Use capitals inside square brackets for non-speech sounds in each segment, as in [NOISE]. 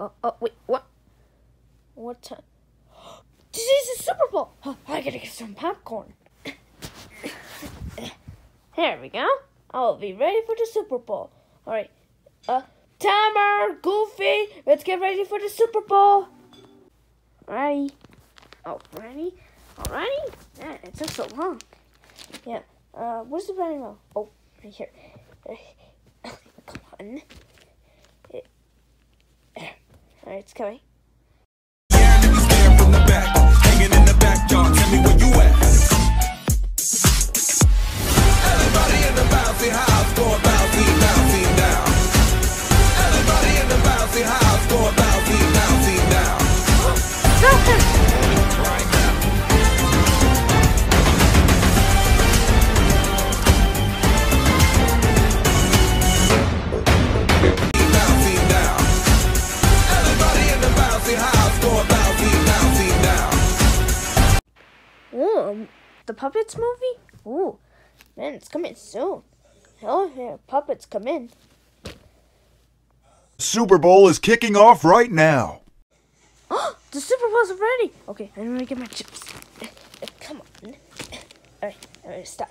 Oh, oh, wait, what? What time? [GASPS] This is the Super Bowl! Oh, [GASPS] I gotta get some popcorn. [COUGHS] Here we go. I'll be ready for the Super Bowl. Alright. Uh, timer, Goofy, let's get ready for the Super Bowl. Oh, ready? Alrighty? Yeah, it took so long. Yeah. Uh, where's the roll? Oh, right here. [COUGHS] Come on. Alright, it's coming. The Puppets movie? Ooh, man, it's coming soon. Oh, yeah, Puppets come in. Super Bowl is kicking off right now. Oh, [GASPS] the Super Bowl's ready. Okay, I'm gonna get my chips. [LAUGHS] Come on. Alright, I'm gonna start.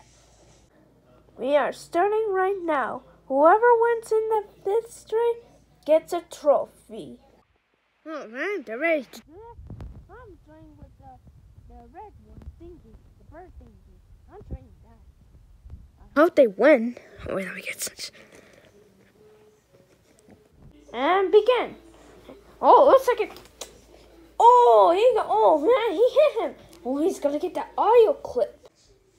We are starting right now. Whoever wins in the fifth straight gets a trophy. Oh man, they're ready to. I'm trying with the, the red one, thingy, the bird thingy. I'm trying that. I hope they win. Oh, wait, let me get such. And begin. Oh, looks like it. Oh, he got. Oh man, he hit him. Oh, he's gonna get that audio clip.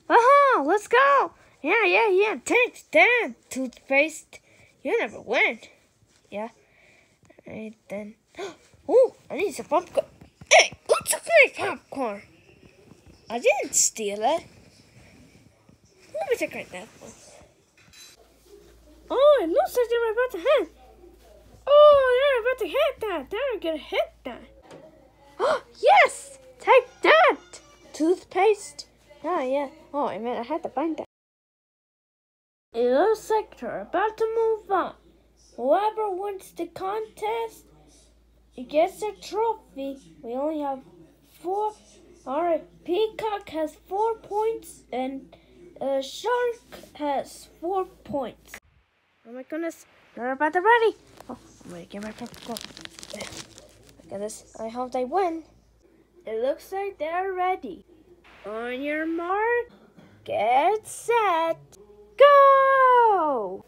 Uh huh. Let's go. Yeah, yeah, yeah. Thanks, Dan. Toothpaste. You never win. Yeah. Alright then. [GASPS] Oh, I need some popcorn. Hey, what's up my popcorn? I didn't steal it. Let me check right one. Oh, it looks like they're about to hit. Oh, they're about to hit that. They're gonna hit that. [GASPS] Oh, yes! Take that! Toothpaste? Oh, yeah. Oh, I meant I had to find that. It looks like they're about to move on. Whoever wins the contest gets a trophy. We only have four. Alright, Peacock has four points and uh, Shark has four points. Oh my goodness, they're about to ready. Oh, I'm gonna get my popcorn. Look at this. I hope they win. It looks like they're ready. On your mark, get set, go!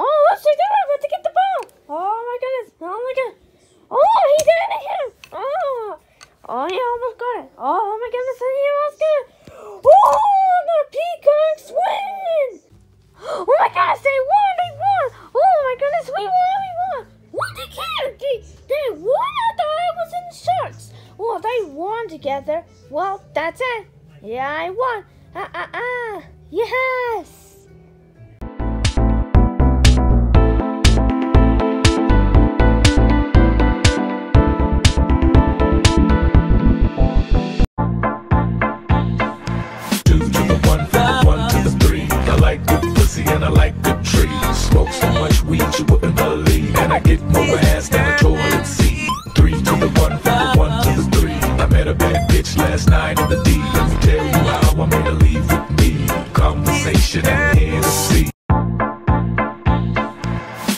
Oh, looks like they're about to get the ball. Oh my goodness. Oh my god. Oh, he did it again. Oh. Oh, he almost got it. Oh my goodness, he almost got it. Oh, the Peacocks win. Oh my goodness, they won, they won. Oh my goodness, we won, we won. What they can? They, they won. I thought I was in Sharks. Well, they won together. Well, that's it. Yeah, I won. Ah, ah, ah. Yes. Weed you wouldn't believe, and I get more ass than a toilet seat. Three to the one, from the one to the three. I met a bad bitch last night in the D. Let me tell you how I made her leave with me. Conversation and Hennessy.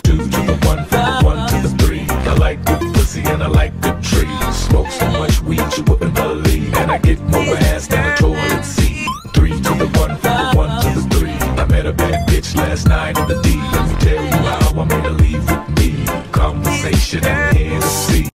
Two to the one, from the one to the three. I like good pussy and I like good trees. Smoke so much weed you wouldn't believe, and I get more ass than a toilet seat. Three to the one, from the one to the three. Bitch last night in the D. Let me tell you how I made her leave with me. Conversation and Hennessy.